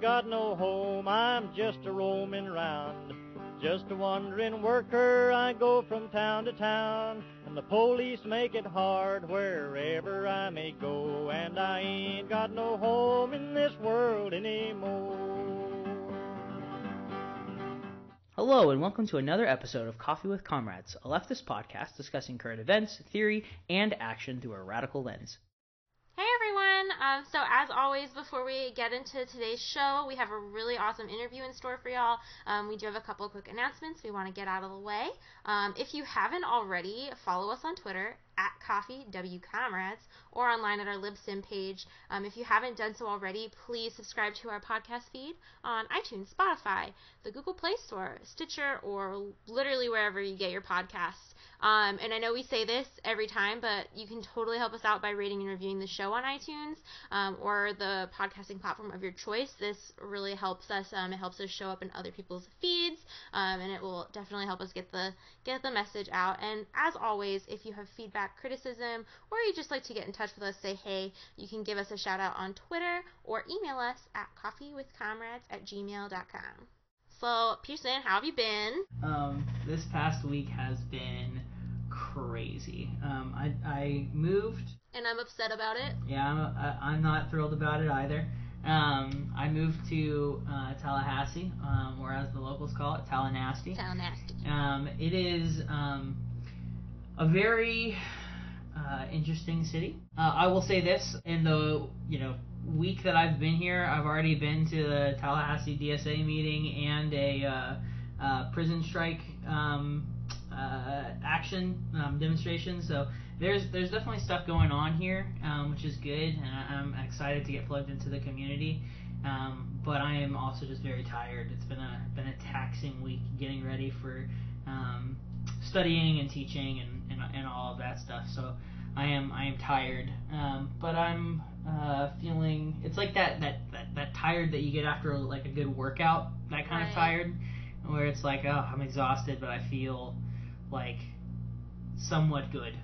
Got no home, I'm just a roaming round. Just a wandering worker, I go from town to town. And the police make it hard wherever I may go. And I ain't got no home in this world anymore. Hello, and welcome to another episode of Coffee with Comrades, a leftist podcast discussing current events, theory, and action through a radical lens. Um, so as always, before we get into today's show, we have a really awesome interview in store for y'all. Um, we do have a couple of quick announcements we want to get out of the way. Um, if you haven't already, follow us on Twitter at Coffee W Comrades or online at our Libsyn page. Um, if you haven't done so already, please subscribe to our podcast feed on iTunes, Spotify, the Google Play Store, Stitcher, or literally wherever you get your podcasts. Um, and I know we say this every time, but you can totally help us out by rating and reviewing the show on iTunes um, or the podcasting platform of your choice. This really helps us. Um, it helps us show up in other people's feeds, um, and it will definitely help us get the get the message out. And as always, if you have feedback, criticism, or you just like to get in touch with us, say hey, you can give us a shout out on Twitter or email us at coffeewithcomrades at gmail.com. So, Pearson, how have you been? Um, this past week has been crazy. Um, I, I moved. And I'm upset about it. Yeah, I'm, I, I'm not thrilled about it either. Um, I moved to uh, Tallahassee, um, or as the locals call it, Tallanasty. Tallahassee. Um, it is um, a very uh, interesting city. Uh, I will say this: in the you know week that I've been here, I've already been to the Tallahassee DSA meeting and a uh, uh, prison strike um, uh, action um, demonstration. So there's there's definitely stuff going on here, um, which is good, and I'm excited to get plugged into the community. Um, but I am also just very tired. It's been a been a taxing week getting ready for um, studying and teaching and, and, and all of that stuff. So I am I am tired, um, but I'm uh, feeling it's like that, that that that tired that you get after like a good workout, that kind Right. of tired, where it's like oh I'm exhausted, but I feel like somewhat good.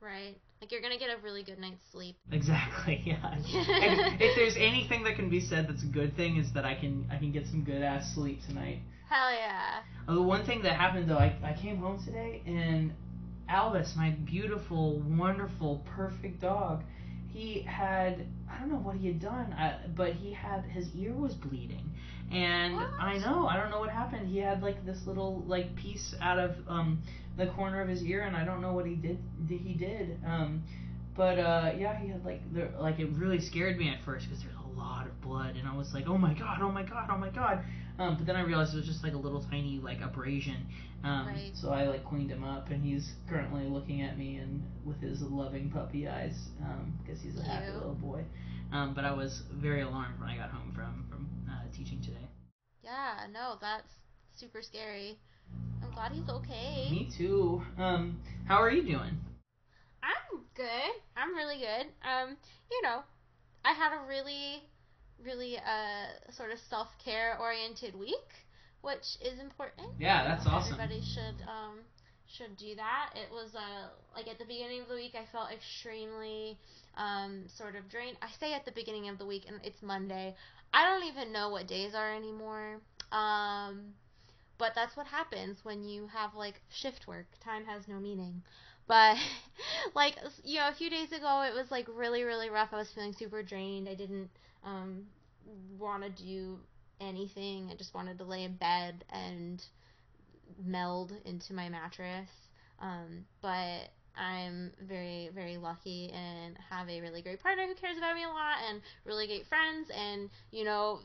Right. Like you're gonna get a really good night's sleep. Exactly. Yeah. and if there's anything that can be said that's a good thing is that I can I can get some good ass sleep tonight. Hell yeah. Uh, The one thing that happened though, I, I came home today and Albus, my beautiful, wonderful, perfect dog, he had I don't know what he had done, uh, but he had his ear was bleeding, and What? I know I don't know what happened. He had like this little like piece out of um the corner of his ear, and I don't know what he did. He did. Um, but uh, yeah, he had like the, like it really scared me at first because there's a lot of blood, and I was like, oh my god, oh my god, oh my god. Um, but then I realized it was just like a little tiny like abrasion. Um, Right. So I like cleaned him up, and he's currently looking at me and with his loving puppy eyes because he's a happy little boy. Um, but I was very alarmed when I got home from teaching today. Yeah, no, that's super scary. I'm glad he's okay. Me too. Um, how are you doing? I'm good. I'm really good. Um, you know, I had a really, really uh sort of self care oriented week, which is important. Yeah, that's awesome. Everybody should um should do that. It was uh like at the beginning of the week I felt extremely um sort of drained. I say at the beginning of the week and it's Monday. I don't even know what days are anymore. Um but that's what happens when you have like shift work. Time has no meaning. But like you know, a few days ago it was like really really rough. I was feeling super drained. I didn't um want to do anything. I just wanted to lay in bed and meld into my mattress. Um, but I'm very, very lucky and have a really great partner who cares about me a lot and really great friends. And, you know,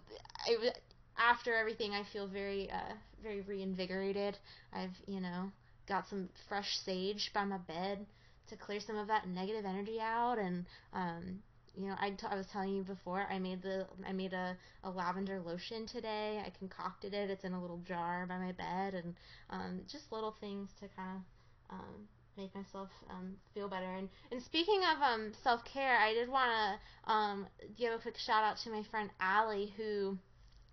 I, after everything, I feel very, uh, very reinvigorated. I've, you know, got some fresh sage by my bed to clear some of that negative energy out. And, um, you know, I, t- I was telling you before, I made the I made a, a lavender lotion today. I concocted it. It's in a little jar by my bed, and um, just little things to kind of um, make myself um, feel better. And and speaking of um, self care, I did want to um, give a quick shout out to my friend Allie who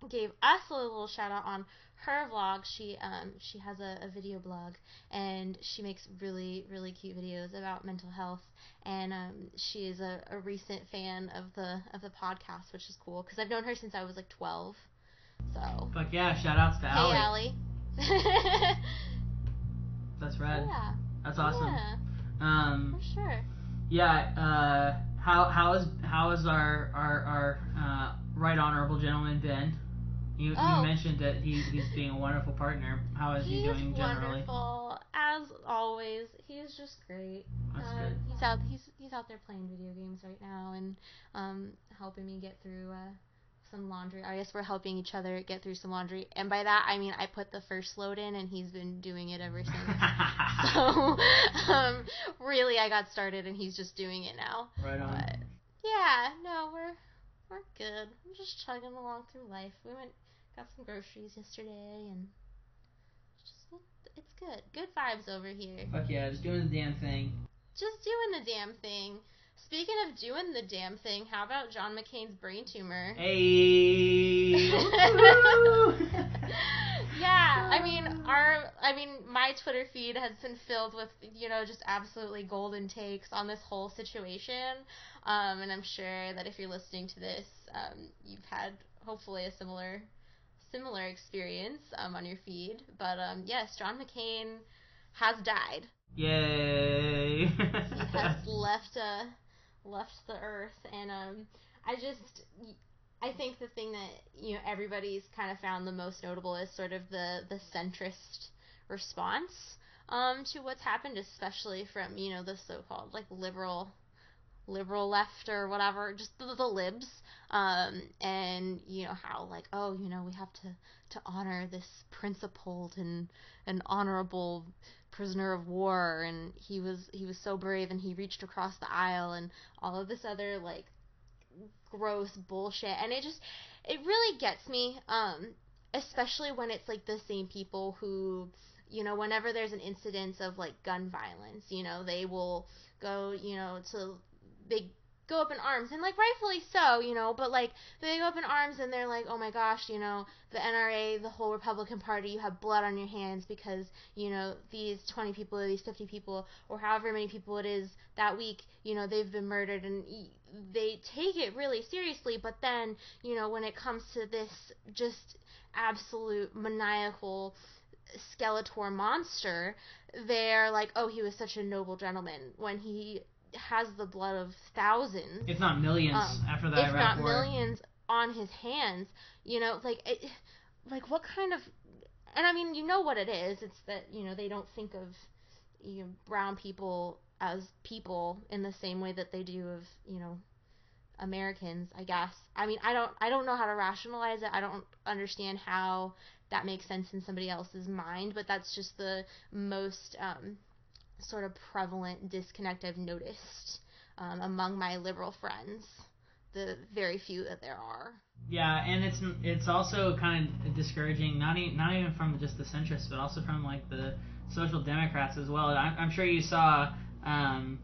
gave us a little shout out on her vlog. She um she has a, a video blog and she makes really really cute videos about mental health. And um she is a, a recent fan of the of the podcast, which is cool because I've known her since I was like 12. So Fuck yeah! Shout outs to hey, Allie. Allie. That's rad. yeah. That's awesome. Yeah, Um, for sure. yeah. Uh, how how is how is our our our uh, right honorable gentleman Ben? You, Oh. you mentioned that he, he's being a wonderful partner. How is he, He doing generally? wonderful as always. He's just great. That's Uh, good. He's out. He's he's out there playing video games right now and um, helping me get through uh, some laundry. I guess we're helping each other get through some laundry, and by that I mean I put the first load in, and he's been doing it ever since. so um, really, I got started, and he's just doing it now. right on. But yeah, no, we're we're good. We're just chugging along through life. We went got some groceries yesterday, and it's just it's good. Good vibes over here. Fuck yeah! Just doing the damn thing. Just doing the damn thing. Speaking of doing the damn thing, how about John McCain's brain tumor? Hey. yeah, I mean, our, I mean, my Twitter feed has been filled with, you know, just absolutely golden takes on this whole situation. Um, and I'm sure that if you're listening to this, um, you've had hopefully a similar, similar experience um, on your feed. But um, yes, John McCain has died. Yay! He has left, uh, left the earth, and um, I just, I think the thing that you know everybody's kind of found the most notable is sort of the the centrist response um, to what's happened, especially from you know the so-called like liberal liberal left or whatever, just the, the libs, um, and you know how like oh you know we have to to honor this principled and and honorable prisoner of war and he was he was so brave and he reached across the aisle and all of this other like gross bullshit. And it just it really gets me um especially when it's like the same people who you know whenever there's an incidence of like gun violence you know they will go you know to they go up in arms and like rightfully so you know but like they go up in arms and they're like oh my gosh you know the NRA the whole Republican Party you have blood on your hands because you know these 20 people or these 50 people or however many people it is that week you know they've been murdered. And they take it really seriously but then you know when it comes to this just absolute maniacal skeletor monster they're like oh he was such a noble gentleman when he has the blood of thousands. If not millions Um, after that, if Iraq not War. millions on his hands you know like it, like what kind of and i mean you know what it is. It's that you know they don't think of you know, brown people as people in the same way that they do of you know americans i guess. I mean i don't i don't know how to rationalize it. I don't understand how that makes sense in somebody else's mind but that's just the most um, sort of prevalent disconnect i've noticed um, among my liberal friends the very few that there are Yeah, and it's it's also kind of discouraging, not even not even from just the centrists, but also from like the social democrats as well. I'm, I'm sure you saw um,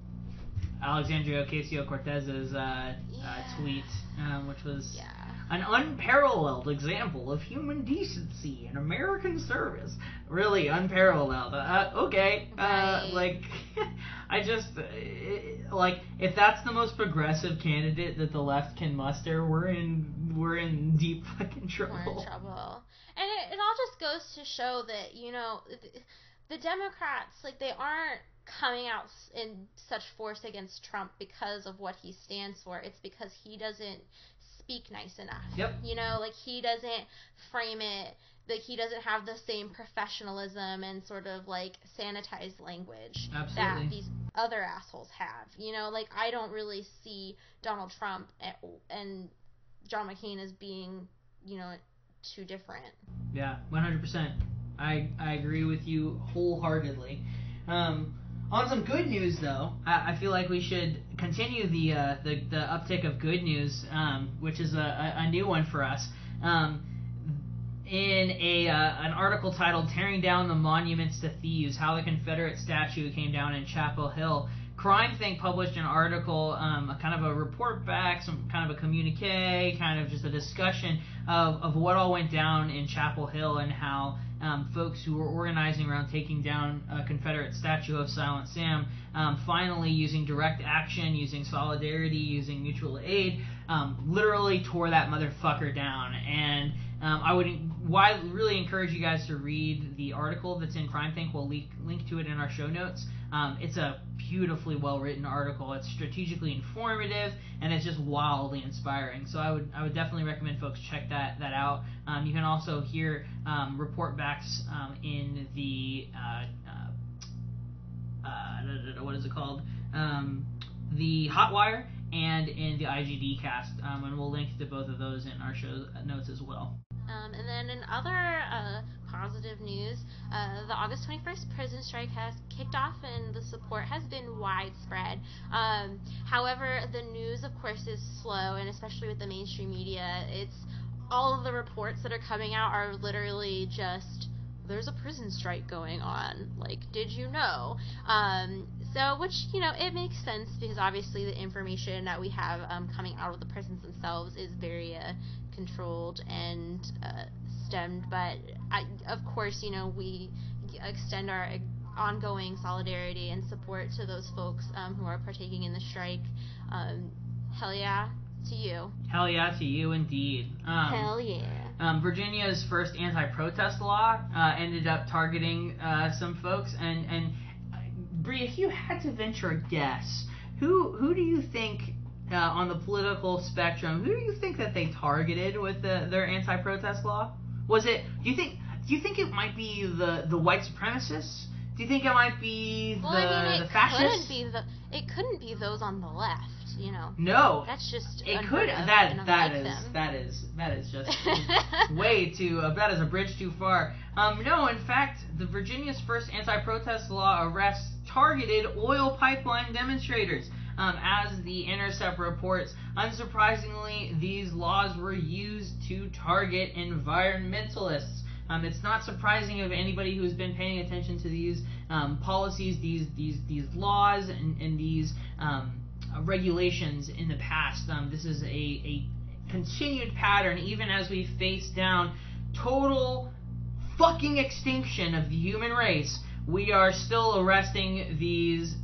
Alexandria Ocasio Cortez's uh, Yeah. uh, tweet, um, which was yeah an unparalleled example of human decency and American service. Really unparalleled. Uh, okay, uh, like I just uh, like if that's the most progressive candidate that the left can muster, we're in we're in deep fucking trouble. we're in trouble. And it, it all just goes to show that, you know, th- the Democrats, like, they aren't coming out in such force against Trump because of what he stands for. It's because he doesn't speak nice enough. Yep. You know, like, he doesn't frame it, like, he doesn't have the same professionalism and sort of, like, sanitized language that these other assholes have. You know, like, I don't really see Donald Trump and, and John McCain as being, you know, too different. Yeah, 100%. I I agree with you wholeheartedly. Um, on some good news, though, I, I feel like we should continue the uh, the, the uptick of good news, um, which is a, a, a new one for us. Um, in a uh, an article titled "Tearing Down the Monuments to Thieves: How the Confederate Statue Came Down in Chapel Hill," CrimethInc published an article, um, a kind of a report back, some kind of a communique, kind of just a discussion of, of what all went down in Chapel Hill and how um, folks who were organizing around taking down a Confederate statue of Silent Sam, um, finally using direct action, using solidarity, using mutual aid, um, literally tore that motherfucker down. And um, I would why, really encourage you guys to read the article that's in CrimethInc. We'll link, link to it in our show notes. Um, it's a beautifully well written article. It's strategically informative and it's just wildly inspiring. So I would I would definitely recommend folks check that that out. Um, you can also hear um, report backs um, in the uh, uh, uh, what is it called um, the Hotwire and in the IGD cast, um, and we'll link to both of those in our show notes as well. And then in other uh, positive news, uh, the August 21st prison strike has kicked off and the support has been widespread. Um, however, the news, of course, is slow, and especially with the mainstream media, it's all of the reports that are coming out are literally just there's a prison strike going on. Like, did you know? Um, so, which, you know, it makes sense because obviously the information that we have um, coming out of the prisons themselves is very uh, controlled and uh, stemmed. But, I, of course, you know, we extend our ongoing solidarity and support to those folks um, who are partaking in the strike. Um, hell yeah to you. Hell yeah to you indeed. Um, hell yeah. Um, Virginia's first anti-protest law uh, ended up targeting uh, some folks, and and Bree, if you had to venture a guess, who who do you think uh, on the political spectrum, who do you think that they targeted with the, their anti-protest law? Was it? Do you think? Do you think it might be the the white supremacists? Do you think it might be the well, I mean, the fascists? Couldn't be the, it couldn't be those on the left, you know. No. That's just it could that that is that is that is just way too uh, that is a bridge too far. Um, no, in fact, the Virginia's first anti-protest law arrests targeted oil pipeline demonstrators. Um, as the Intercept reports, unsurprisingly, these laws were used to target environmentalists. Um, it's not surprising of anybody who's been paying attention to these um, policies, these these these laws, and, and these um, regulations in the past. Um, this is a, a continued pattern, even as we face down total fucking extinction of the human race. We are still arresting these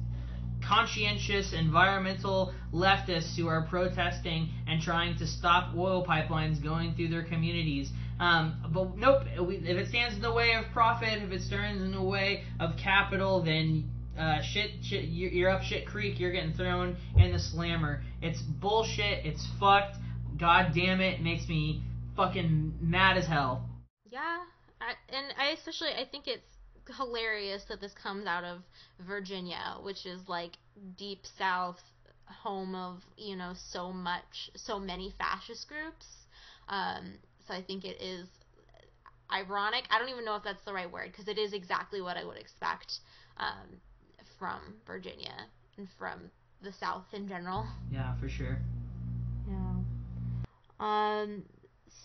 conscientious environmental leftists who are protesting and trying to stop oil pipelines going through their communities. Um, but nope, if it stands in the way of profit, if it stands in the way of capital, then uh, shit, shit, you're up shit creek. You're getting thrown in the slammer. It's bullshit. It's fucked. God damn it, it makes me fucking mad as hell. Yeah, I, and I especially I think it's hilarious that this comes out of Virginia, which is like deep south, home of you know so much, so many fascist groups. Um, so I think it is ironic. I don't even know if that's the right word because it is exactly what I would expect um, from Virginia and from the South in general. Yeah, for sure. Yeah. Um.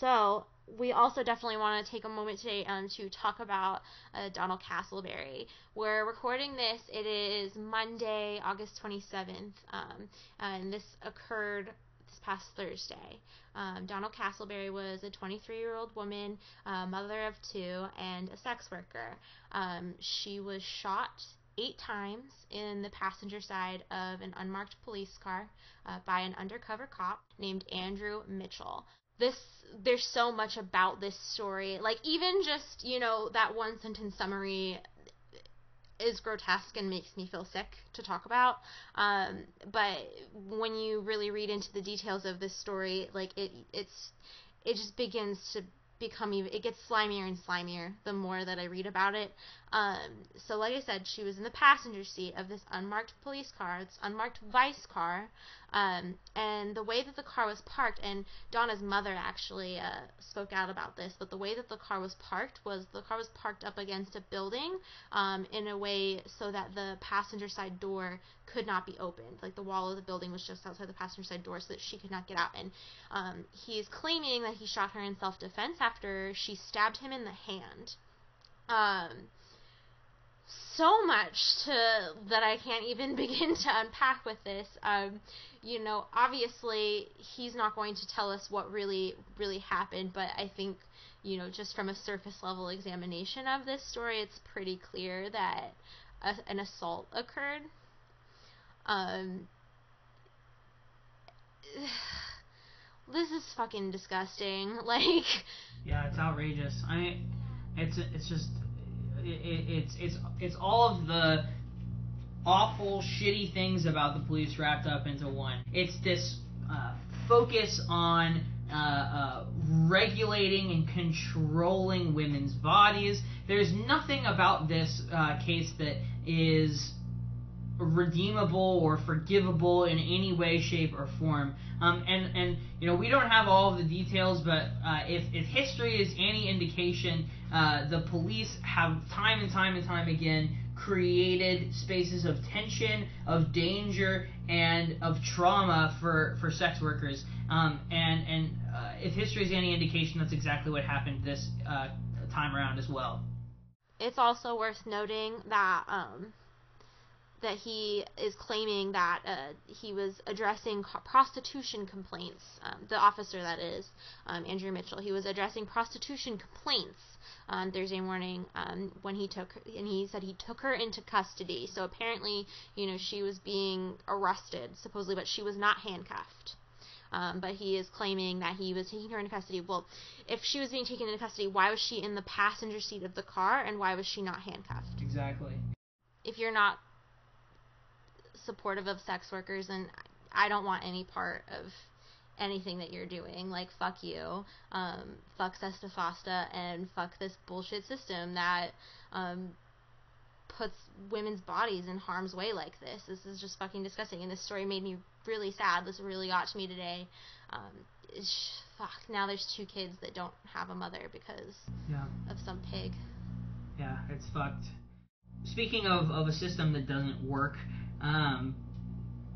So we also definitely want to take a moment today um, to talk about uh, Donna Castleberry. We're recording this. It is Monday, August 27th, um, and this occurred this past Thursday. Um, Donna Castleberry was a 23 year old woman, uh, mother of two, and a sex worker. Um, she was shot eight times in the passenger side of an unmarked police car uh, by an undercover cop named Andrew Mitchell this there's so much about this story. Like even just, you know, that one sentence summary is grotesque and makes me feel sick to talk about. Um, but when you really read into the details of this story, like it it's it just begins to become even it gets slimier and slimier the more that I read about it. Um, so like I said, she was in the passenger seat of this unmarked police car, this unmarked vice car, um, and the way that the car was parked, and Donna's mother actually uh, spoke out about this, but the way that the car was parked was the car was parked up against a building um, in a way so that the passenger side door could not be opened. Like the wall of the building was just outside the passenger side door so that she could not get out. And um, he's claiming that he shot her in self defense after she stabbed him in the hand. So much to that I can't even begin to unpack with this. Um, you know, obviously he's not going to tell us what really really happened, but I think you know just from a surface level examination of this story, it's pretty clear that a, an assault occurred. Um, this is fucking disgusting. Like, yeah, it's outrageous. I it's it's just it, it's it's it's all of the awful, shitty things about the police wrapped up into one. It's this uh, focus on uh, uh, regulating and controlling women's bodies. There's nothing about this uh, case that is redeemable or forgivable in any way, shape, or form. Um, and and you know we don't have all of the details, but uh, if if history is any indication, uh, the police have time and time and time again created spaces of tension, of danger, and of trauma for for sex workers. Um, and and uh, if history is any indication, that's exactly what happened this uh, time around as well. It's also worth noting that. Um that he is claiming that uh, he was addressing prostitution complaints. Um, the officer, that is, um, Andrew Mitchell, he was addressing prostitution complaints on Thursday morning um, when he took, and he said he took her into custody. So apparently, you know, she was being arrested, supposedly, but she was not handcuffed. Um, but he is claiming that he was taking her into custody. Well, if she was being taken into custody, why was she in the passenger seat of the car, and why was she not handcuffed? Exactly. If you're not supportive of sex workers and I don't want any part of anything that you're doing. Like fuck you, um, fuck SESTA FOSTA, and fuck this bullshit system that um, puts women's bodies in harm's way like this. This is just fucking disgusting. And this story made me really sad. This really got to me today. Um, fuck. Now there's two kids that don't have a mother because yeah. of some pig. Yeah, it's fucked. Speaking of, of a system that doesn't work, um,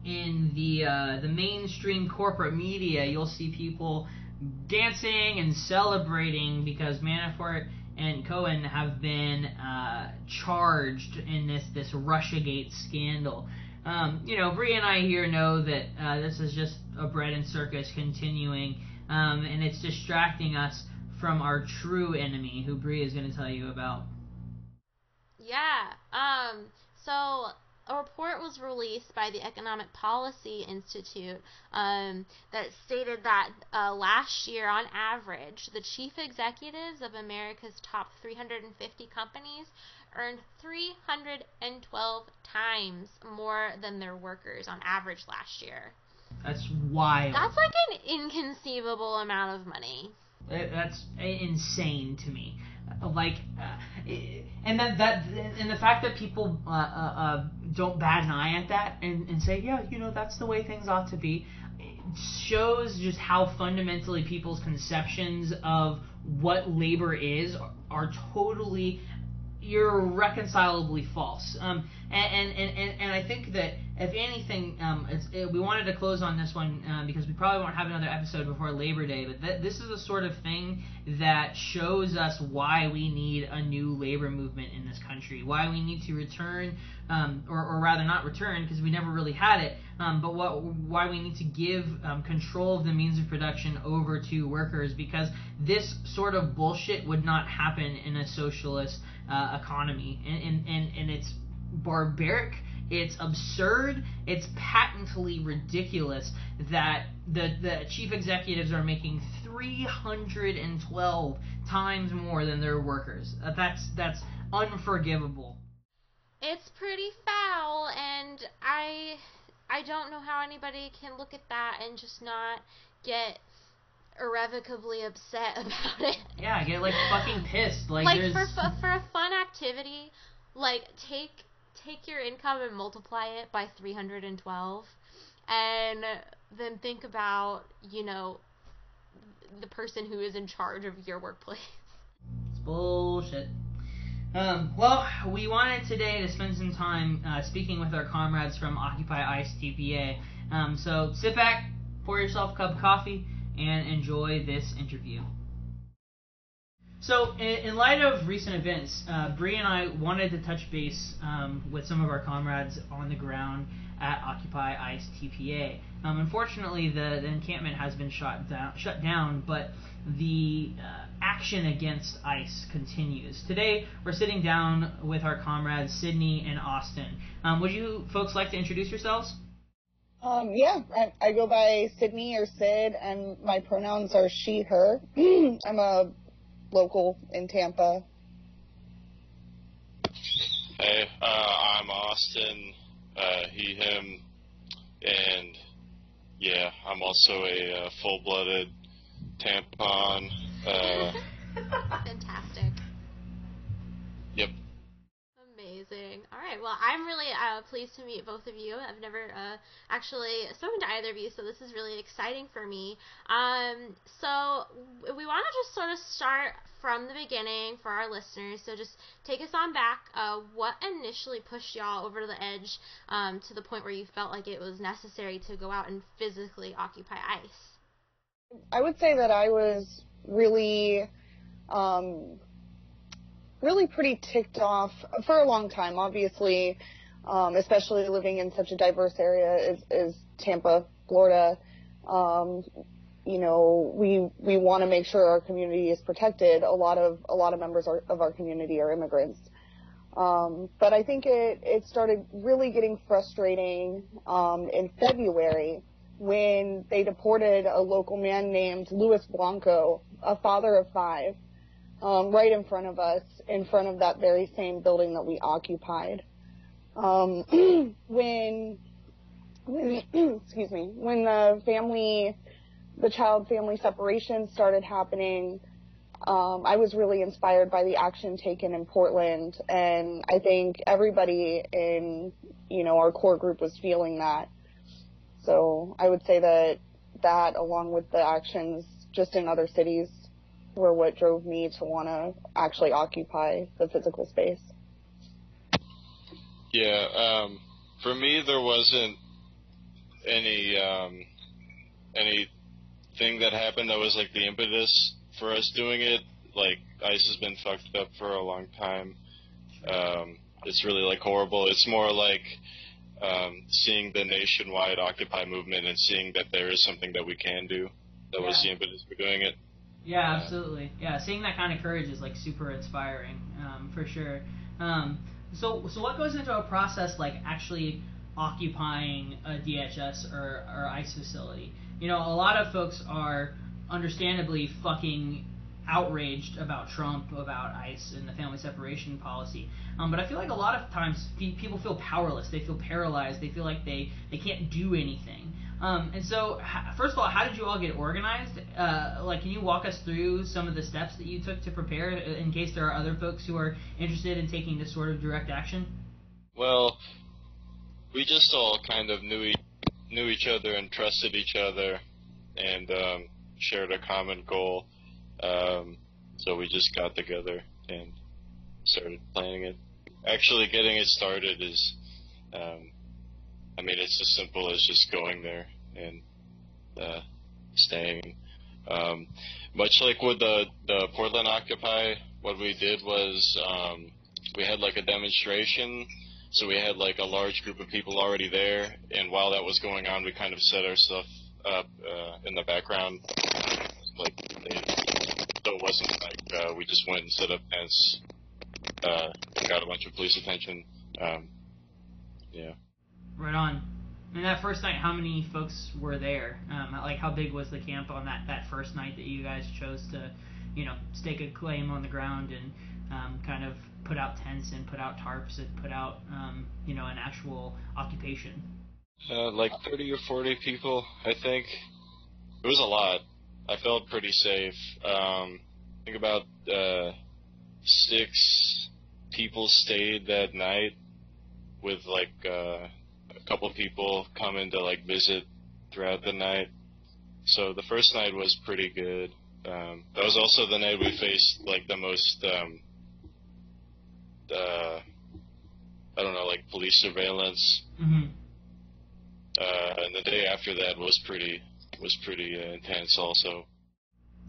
in the uh, the mainstream corporate media, you'll see people dancing and celebrating because Manafort and Cohen have been uh, charged in this this RussiaGate scandal. Um, you know, Bree and I here know that uh, this is just a bread and circus continuing, um, and it's distracting us from our true enemy, who Bree is going to tell you about. Yeah. Um. So a report was released by the Economic Policy Institute um, that stated that uh, last year, on average, the chief executives of America's top 350 companies earned 312 times more than their workers on average last year. That's wild. That's like an inconceivable amount of money. That's insane to me like uh, and that that and the fact that people uh, uh, uh, don't bat an eye at that and, and say yeah you know that's the way things ought to be shows just how fundamentally people's conceptions of what labor is are, are totally irreconcilably false. Um, and, and, and, and I think that if anything, um, it, we wanted to close on this one um, because we probably won't have another episode before Labor Day. But th- this is the sort of thing that shows us why we need a new labor movement in this country, why we need to return, um, or, or rather not return because we never really had it, um, but what, why we need to give um, control of the means of production over to workers because this sort of bullshit would not happen in a socialist uh, economy, and, and, and, and it's barbaric it's absurd. It's patently ridiculous that the the chief executives are making 312 times more than their workers. Uh, that's that's unforgivable. It's pretty foul, and I I don't know how anybody can look at that and just not get irrevocably upset about it. Yeah, get like fucking pissed. Like, like for for a fun activity, like take take your income and multiply it by 312 and then think about, you know, the person who is in charge of your workplace. It's bullshit. Um, well, we wanted today to spend some time uh, speaking with our comrades from Occupy ICE TPA. Um, so sit back, pour yourself a cup of coffee, and enjoy this interview. So, in, in, light of recent events, uh, Bree and I wanted to touch base um, with some of our comrades on the ground at Occupy ICE TPA. Um, unfortunately, the, the, encampment has been shut down, shut down but the uh, action against ICE continues. Today, we're sitting down with our comrades Sydney and Austin. Um, would you folks like to introduce yourselves? Um, yeah, I, I, go by Sydney or Syd, and my pronouns are she, her. I'm a local in Tampa. Hey, uh, I'm Austin, uh, he, him, and yeah, I'm also a uh, full-blooded tampon. Uh, Fantastic. Yep. Amazing. All right. Well, I'm really uh, pleased to meet both of you. I've never uh, actually spoken to either of you, so this is really exciting for me. Um, so we want to just sort of start from the beginning for our listeners. So just take us on back. Uh, what initially pushed y'all over the edge um, to the point where you felt like it was necessary to go out and physically occupy ICE? I would say that I was really, um, really pretty ticked off for a long time. Obviously, um, especially living in such a diverse area as, as Tampa, Florida. Um, you know, we we want to make sure our community is protected. A lot of a lot of members are, of our community are immigrants. Um, but I think it it started really getting frustrating um, in February when they deported a local man named Luis Blanco, a father of five, um, right in front of us, in front of that very same building that we occupied. Um, when when excuse me, when the family the child family separation started happening, um, I was really inspired by the action taken in Portland, and I think everybody in you know our core group was feeling that. So I would say that that, along with the actions just in other cities, were what drove me to want to actually occupy the physical space. Yeah, um, for me there wasn't any um, any thing that happened that was like the impetus for us doing it. Like ice has been fucked up for a long time. Um, it's really like horrible. It's more like um, seeing the nationwide Occupy movement and seeing that there is something that we can do. That yeah. was the impetus for doing it. Yeah, absolutely. Yeah, seeing that kind of courage is like super inspiring, um, for sure. Um, so, so what goes into a process like actually occupying a DHS or, or ICE facility? you know, a lot of folks are understandably fucking outraged about Trump, about ICE, and the family separation policy. Um, but I feel like a lot of times people feel powerless. They feel paralyzed. They feel like they, they can't do anything. Um, and so, first of all, how did you all get organized? Uh, like, can you walk us through some of the steps that you took to prepare uh, in case there are other folks who are interested in taking this sort of direct action? Well, we just all kind of knew each knew each other and trusted each other and um, shared a common goal. Um, so we just got together and started planning it. Actually, getting it started is, um, I mean, it's as simple as just going there and uh, staying. Um, much like with the the Portland Occupy, what we did was um, we had like a demonstration so we had like a large group of people already there, and while that was going on, we kind of set our stuff up uh, in the background. Like, they, so it wasn't like uh, we just went and set up tents, uh, got a bunch of police attention. Um, yeah. Right on. And that first night, how many folks were there? Um, like, how big was the camp on that, that first night that you guys chose to, you know, stake a claim on the ground and um, kind of put out tents and put out tarps and put out um, you know an actual occupation? Uh, like 30 or 40 people, I think. It was a lot. I felt pretty safe. Um, I think about uh, six people stayed that night with like uh, a couple people coming to like visit throughout the night. So the first night was pretty good. Um, that was also the night we faced like the most um, uh, I don't know, like police surveillance. Mm-hmm. Uh, and the day after that was pretty was pretty uh, intense also.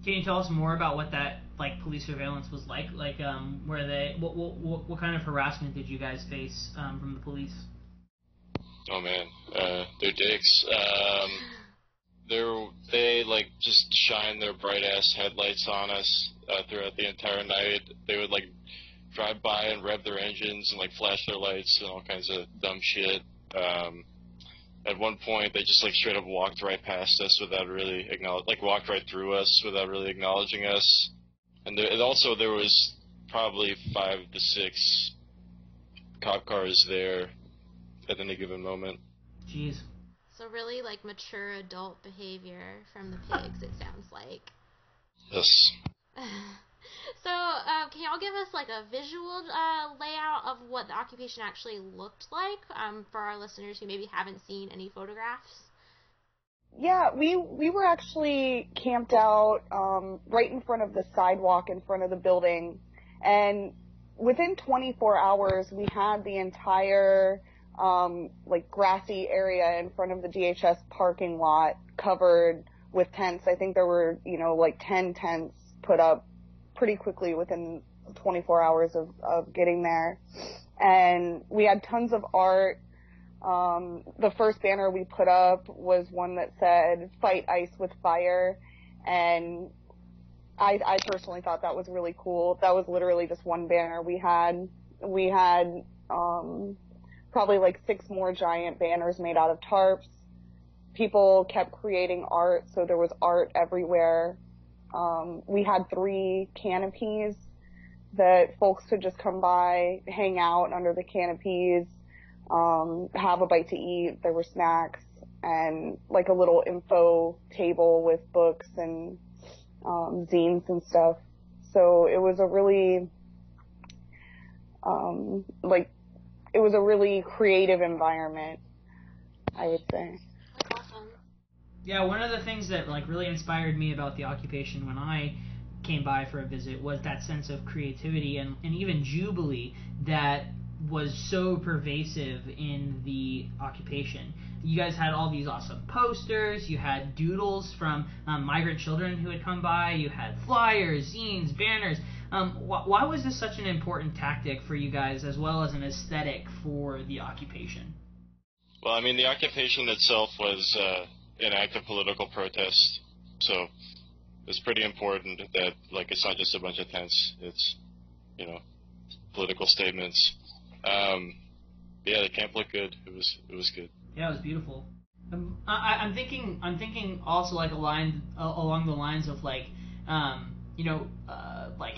Can you tell us more about what that like police surveillance was like? Like, um, where they what what what kind of harassment did you guys face um, from the police? Oh man, uh, they're dicks. Um, they're they like just shine their bright ass headlights on us uh, throughout the entire night. They would like drive by and rev their engines and like flash their lights and all kinds of dumb shit. Um, at one point, they just like straight up walked right past us without really acknowledge, like walked right through us without really acknowledging us. And, there, and also there was probably five to six cop cars there at any given moment. Jeez. So really like mature adult behavior from the pigs. It sounds like. Yes. so, uh, can y'all give us like a visual uh, layout of what the occupation actually looked like um, for our listeners who maybe haven't seen any photographs? Yeah, we we were actually camped out um, right in front of the sidewalk in front of the building, and within 24 hours we had the entire um, like grassy area in front of the DHS parking lot covered with tents. I think there were you know like 10 tents put up pretty quickly within 24 hours of, of getting there. And we had tons of art. Um, the first banner we put up was one that said "Fight ICE with Fire," and I, I personally thought that was really cool. That was literally just one banner we had. We had um, probably like six more giant banners made out of tarps. People kept creating art, so there was art everywhere. Um, we had three canopies that folks could just come by, hang out under the canopies, um, have a bite to eat. There were snacks and like a little info table with books and um, zines and stuff. So it was a really, um, like, it was a really creative environment, I would say. Yeah, one of the things that like really inspired me about the occupation when I came by for a visit was that sense of creativity and, and even jubilee that was so pervasive in the occupation. You guys had all these awesome posters. You had doodles from um, migrant children who had come by. You had flyers, zines, banners. Um, wh- why was this such an important tactic for you guys, as well as an aesthetic for the occupation? Well, I mean, the occupation itself was uh, an act of political protest. So it's pretty important that like it's not just a bunch of tents. It's you know political statements. Um, yeah, the camp looked good. It was it was good. Yeah, it was beautiful. Um, I, I'm thinking I'm thinking also like aligned uh, along the lines of like um, you know uh, like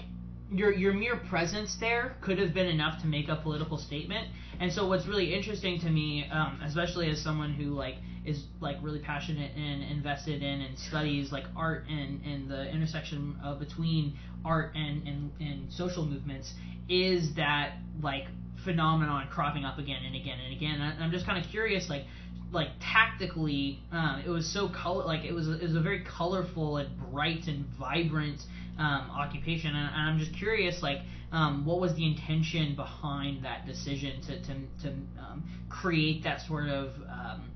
your your mere presence there could have been enough to make a political statement. And so what's really interesting to me, um, especially as someone who like is like really passionate and invested in and studies like art and, and the intersection uh, between art and, and, and social movements is that like phenomenon cropping up again and again and again. And I'm just kind of curious, like like tactically, um, it was so color like it was it was a very colorful and bright and vibrant um, occupation, and, and, I'm just curious, like, um, what was the intention behind that decision to to, to um, create that sort of um,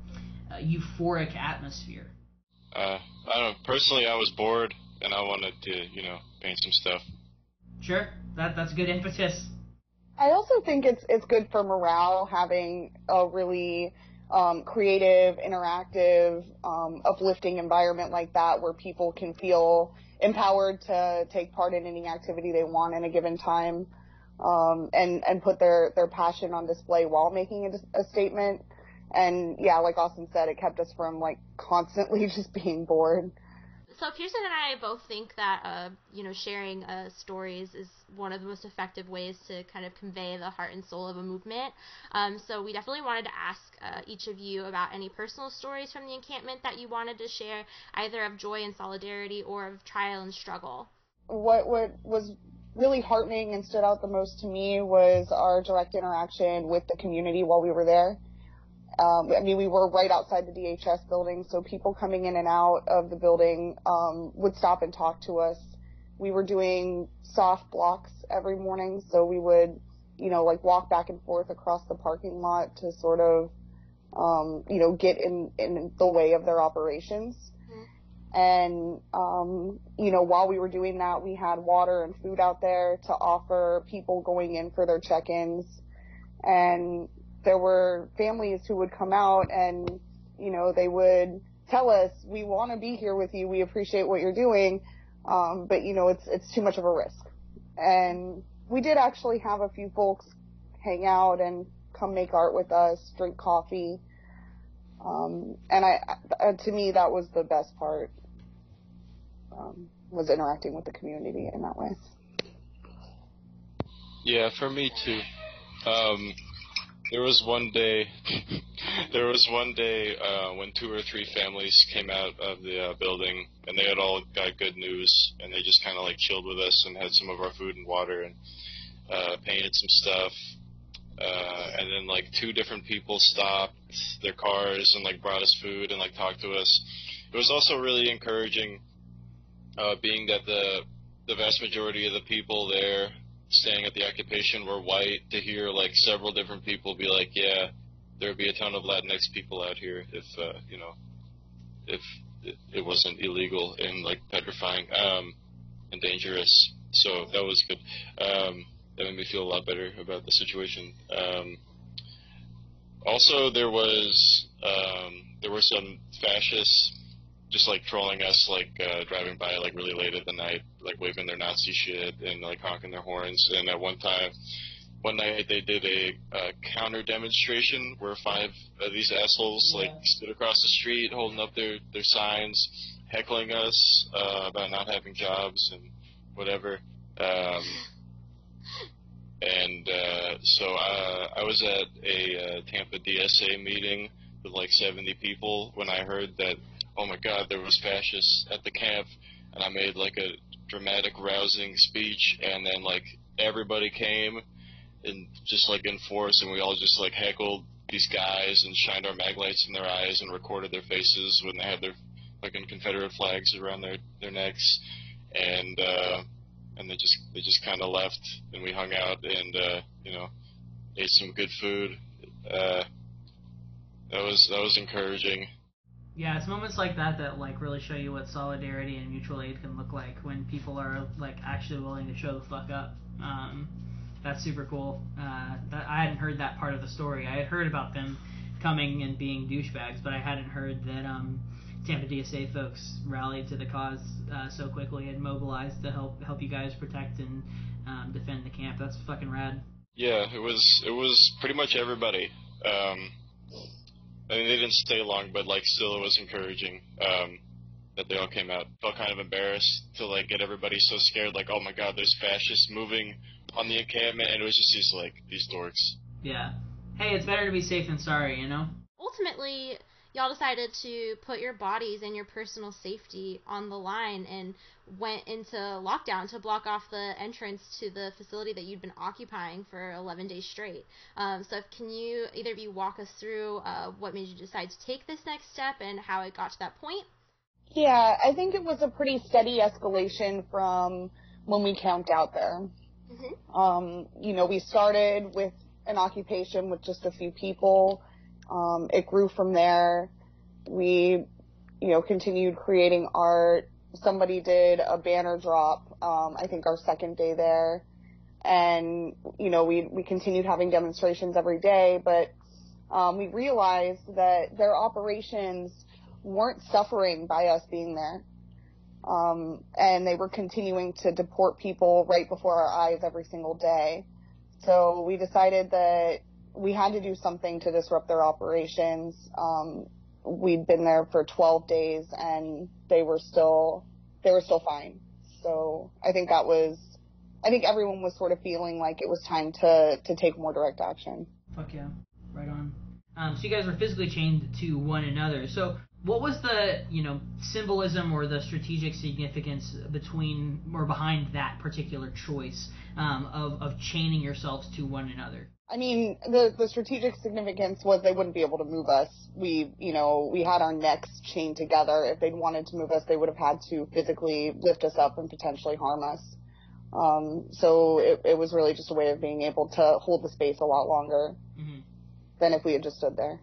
uh, euphoric atmosphere? Uh, I don't know. Personally, I was bored, and I wanted to, you know, paint some stuff. Sure, that that's good impetus. I also think it's it's good for morale having a really um, creative, interactive, um, uplifting environment like that where people can feel empowered to take part in any activity they want in a given time um, and and put their their passion on display while making a, a statement. And yeah, like Austin said, it kept us from like constantly just being bored so Pearson and I both think that uh, you know sharing uh, stories is one of the most effective ways to kind of convey the heart and soul of a movement. Um, so we definitely wanted to ask uh, each of you about any personal stories from the encampment that you wanted to share, either of joy and solidarity or of trial and struggle. What what was really heartening and stood out the most to me was our direct interaction with the community while we were there. Um, I mean, we were right outside the DHS building, so people coming in and out of the building um, would stop and talk to us. We were doing soft blocks every morning, so we would, you know, like walk back and forth across the parking lot to sort of, um, you know, get in in the way of their operations. Mm-hmm. And, um, you know, while we were doing that, we had water and food out there to offer people going in for their check-ins. And there were families who would come out and, you know, they would tell us, we want to be here with you. We appreciate what you're doing. Um, but you know, it's, it's too much of a risk. And we did actually have a few folks hang out and come make art with us, drink coffee. Um, and I, uh, to me, that was the best part, um, was interacting with the community in that way. Yeah, for me too. Um, there was one day, there was one day uh, when two or three families came out of the uh, building, and they had all got good news, and they just kind of like chilled with us and had some of our food and water and uh, painted some stuff. Uh, and then like two different people stopped their cars and like brought us food and like talked to us. It was also really encouraging, uh, being that the the vast majority of the people there staying at the occupation were white to hear like several different people be like, yeah, there would be a ton of Latinx people out here if uh, you know if it, it wasn't illegal and like petrifying um, and dangerous. So that was good. Um, that made me feel a lot better about the situation. Um, also, there was um, there were some fascists just like trolling us, like uh, driving by like really late at the night, like waving their Nazi shit and like honking their horns. And at one time, one night they did a uh, counter demonstration where five of these assholes yeah. like stood across the street holding up their their signs, heckling us uh, about not having jobs and whatever. Um, and uh, so uh, I was at a uh, Tampa DSA meeting with like 70 people when I heard that oh my God, there was fascists at the camp, and I made like a dramatic, rousing speech, and then like everybody came and just like in force, and we all just like heckled these guys and shined our mag lights in their eyes and recorded their faces when they had their fucking Confederate flags around their their necks, and uh, and they just they just kind of left, and we hung out and uh, you know ate some good food. Uh, that was that was encouraging yeah, it's moments like that that like really show you what solidarity and mutual aid can look like when people are like actually willing to show the fuck up. Um, that's super cool. Uh, that, I hadn't heard that part of the story. I had heard about them coming and being douchebags, but I hadn't heard that um, Tampa DSA folks rallied to the cause uh, so quickly and mobilized to help help you guys protect and um, defend the camp. That's fucking rad. Yeah, it was it was pretty much everybody. Um, I mean, they didn't stay long, but like still, it was encouraging um, that they all came out. Felt kind of embarrassed to like get everybody so scared, like, oh my god, there's fascists moving on the encampment, and it was just these like these dorks. Yeah. Hey, it's better to be safe than sorry, you know. Ultimately, y'all decided to put your bodies and your personal safety on the line and went into lockdown to block off the entrance to the facility that you'd been occupying for 11 days straight. Um, so, can you either of you walk us through uh, what made you decide to take this next step and how it got to that point? Yeah, I think it was a pretty steady escalation from when we camped out there. Mm-hmm. Um, you know, we started with an occupation with just a few people. Um, it grew from there. We, you know, continued creating art. Somebody did a banner drop, um, I think our second day there. And, you know, we, we continued having demonstrations every day, but, um, we realized that their operations weren't suffering by us being there. Um, and they were continuing to deport people right before our eyes every single day. So we decided that we had to do something to disrupt their operations. Um, we'd been there for 12 days and they were still, they were still fine. So I think that was, I think everyone was sort of feeling like it was time to, to take more direct action. Fuck yeah. Right on. Um, so you guys were physically chained to one another. So what was the you know symbolism or the strategic significance between or behind that particular choice um, of of chaining yourselves to one another? I mean, the the strategic significance was they wouldn't be able to move us. We, you know, we had our necks chained together. If they'd wanted to move us, they would have had to physically lift us up and potentially harm us. Um, so it, it was really just a way of being able to hold the space a lot longer mm-hmm. than if we had just stood there.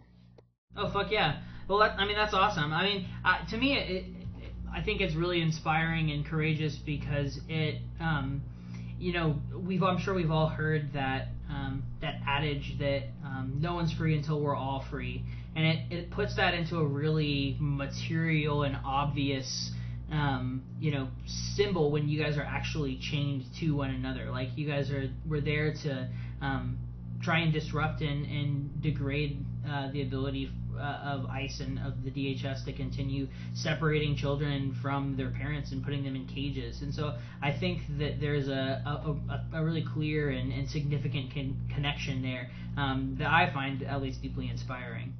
Oh fuck yeah! Well, that, I mean that's awesome. I mean, uh, to me, it, it, I think it's really inspiring and courageous because it, um, you know, we've I'm sure we've all heard that um, that adage that um, no one's free until we're all free, and it, it puts that into a really material and obvious. Um, you know, symbol when you guys are actually chained to one another. Like you guys are, were there to um, try and disrupt and, and degrade uh, the ability uh, of ICE and of the DHS to continue separating children from their parents and putting them in cages. And so I think that there's a, a, a really clear and, and significant con- connection there um, that I find at least deeply inspiring.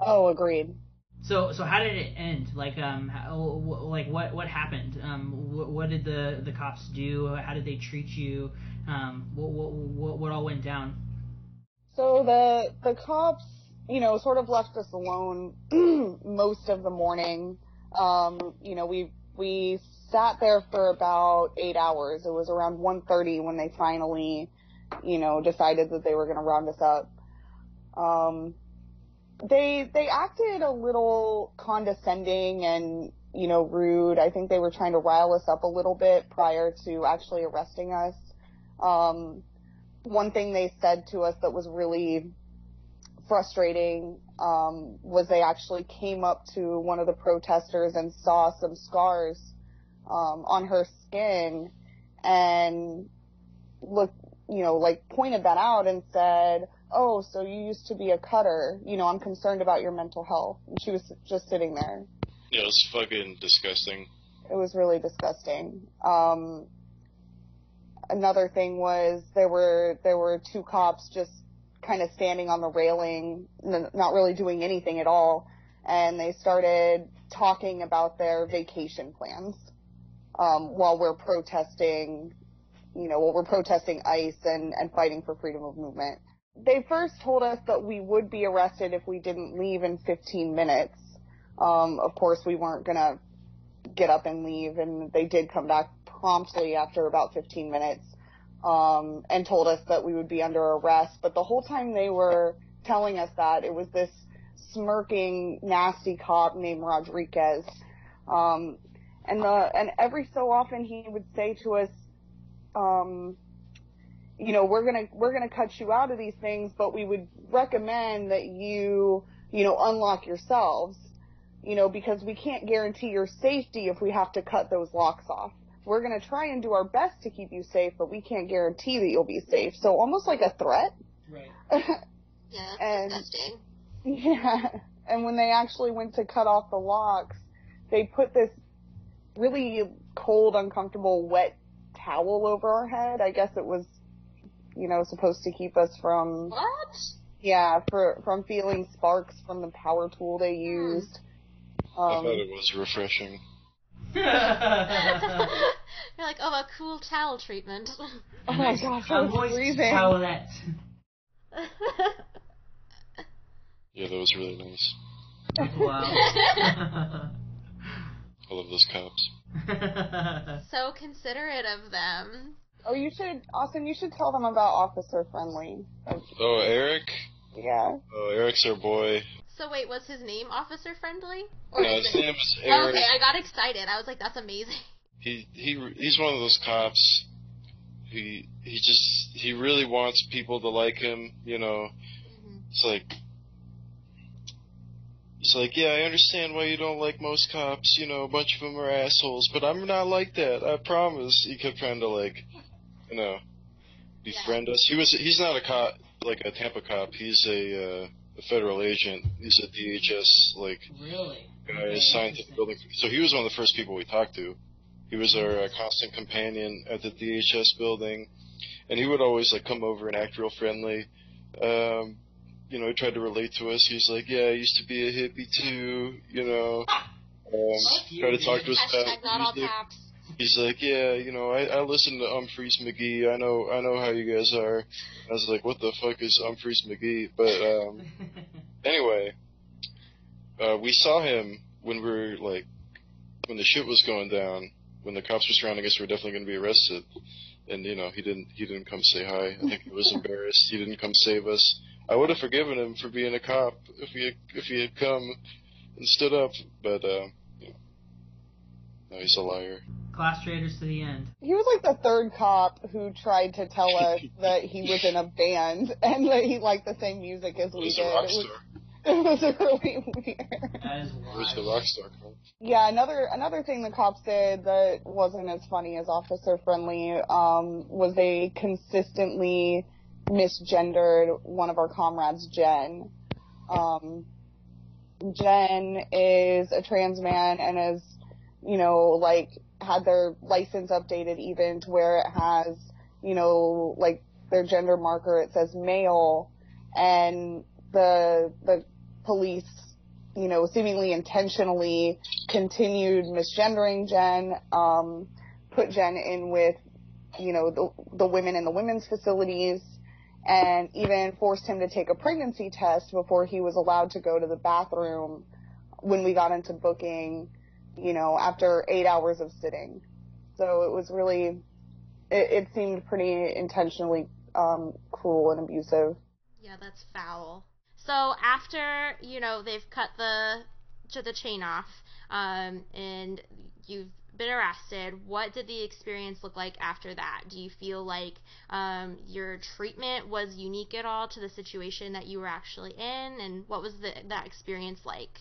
Oh, agreed. So, so how did it end? Like, um, how, like what what happened? Um, what, what did the the cops do? How did they treat you? Um, what what what, what all went down? So the the cops you know, sort of left us alone most of the morning. Um, you know, we we sat there for about eight hours. It was around 1:30 when they finally, you know, decided that they were going to round us up. Um, they they acted a little condescending and you know rude. I think they were trying to rile us up a little bit prior to actually arresting us. Um, one thing they said to us that was really frustrating um, was they actually came up to one of the protesters and saw some scars um, on her skin and looked, you know, like pointed that out and said, "Oh, so you used to be a cutter? You know, I'm concerned about your mental health." And she was just sitting there. Yeah, it was fucking disgusting. It was really disgusting. Um, another thing was there were there were two cops just kind of standing on the railing, not really doing anything at all. And they started talking about their vacation plans um, while we're protesting, you know, while we're protesting ICE and, and fighting for freedom of movement. They first told us that we would be arrested if we didn't leave in 15 minutes. Um, of course, we weren't gonna get up and leave, and they did come back promptly after about 15 minutes um, and told us that we would be under arrest. But the whole time they were telling us that, it was this smirking, nasty cop named Rodriguez. Um, and the and every so often he would say to us, um, you know, we're gonna we're gonna cut you out of these things, but we would recommend that you, you know, unlock yourselves, you know, because we can't guarantee your safety if we have to cut those locks off we're going to try and do our best to keep you safe, but we can't guarantee that you'll be safe. So almost like a threat. Right. yeah, and, disgusting. Yeah. And when they actually went to cut off the locks, they put this really cold, uncomfortable, wet towel over our head. I guess it was, you know, supposed to keep us from. What? Yeah, for from feeling sparks from the power tool they hmm. used. Um, I thought it was refreshing. You're like, oh, a cool towel treatment. Oh my gosh, I was freezing. Towelette. yeah, that was really nice. Wow. I love those cops. so considerate of them. Oh, you should, Austin, you should tell them about Officer Friendly. Oh, Eric? Yeah. Oh, Eric's our boy. So wait, was his name Officer Friendly? Or no, his name was Eric. okay, I got excited. I was like, that's amazing. He he he's one of those cops. He he just he really wants people to like him. You know, mm-hmm. it's like it's like, yeah, I understand why you don't like most cops. You know, a bunch of them are assholes, but I'm not like that. I promise. He kept trying to like, you know, befriend yeah. us. He was he's not a cop like a Tampa cop. He's a uh, a federal agent. He's a DHS like really guy okay, assigned to the building. So he was one of the first people we talked to. He was our uh, constant companion at the DHS building, and he would always like come over and act real friendly. Um, you know, he tried to relate to us. He's like, "Yeah, I used to be a hippie too." You know, um, try to talk to us about music. He's like, "Yeah, you know, I, I listen to Umphrey's McGee. I know, I know how you guys are." I was like, "What the fuck is Umphrey's McGee?" But um, anyway, uh, we saw him when we were like when the shit was going down when the cops were surrounding us, we were definitely going to be arrested. And you know, he didn't he didn't come say hi. I think he was embarrassed. He didn't come save us. I would have forgiven him for being a cop if he had, if he had come and stood up, but uh, No, he's a liar. Class traitors to the end. He was like the third cop who tried to tell us that he was in a band and that he liked the same music as we He's did. a rock It was, star. it was really weird. That is Where's the wild. rock star come? Yeah, another another thing the cops did that wasn't as funny as officer friendly um, was they consistently misgendered one of our comrades, Jen. Um, Jen is a trans man and is, you know, like had their license updated even to where it has, you know, like their gender marker. It says male, and the the police you know, seemingly intentionally continued misgendering Jen, um, put Jen in with, you know, the, the women in the women's facilities, and even forced him to take a pregnancy test before he was allowed to go to the bathroom when we got into booking, you know, after eight hours of sitting. So it was really, it, it seemed pretty intentionally um, cruel and abusive. Yeah, that's foul. So after you know they've cut the to the chain off, um, and you've been arrested, what did the experience look like after that? Do you feel like um, your treatment was unique at all to the situation that you were actually in, and what was the, that experience like?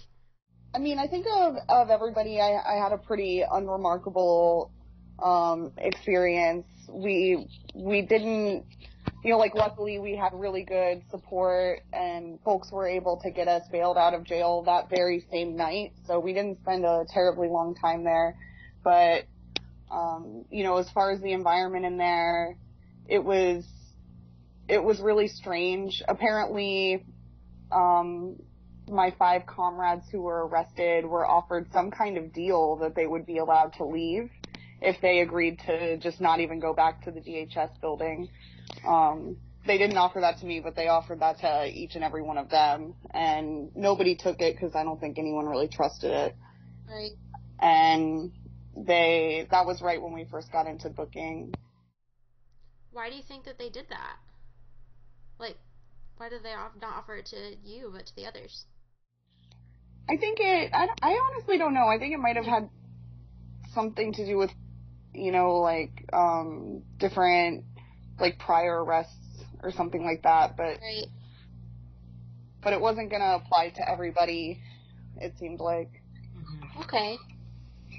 I mean, I think of of everybody, I, I had a pretty unremarkable um, experience. We we didn't, you know, like luckily we had really good support, and folks were able to get us bailed out of jail that very same night. So we didn't spend a terribly long time there, but um, you know, as far as the environment in there, it was it was really strange. Apparently, um, my five comrades who were arrested were offered some kind of deal that they would be allowed to leave if they agreed to just not even go back to the DHS building. Um, they didn't offer that to me, but they offered that to each and every one of them, and nobody took it because I don't think anyone really trusted it. Right. And they that was right when we first got into booking. Why do you think that they did that? Like, why did they not offer it to you but to the others? I think it. I, I honestly don't know. I think it might have had something to do with, you know, like um different like prior arrests or something like that. But Right. but it wasn't gonna apply to everybody. It seemed like, Mhm. Okay.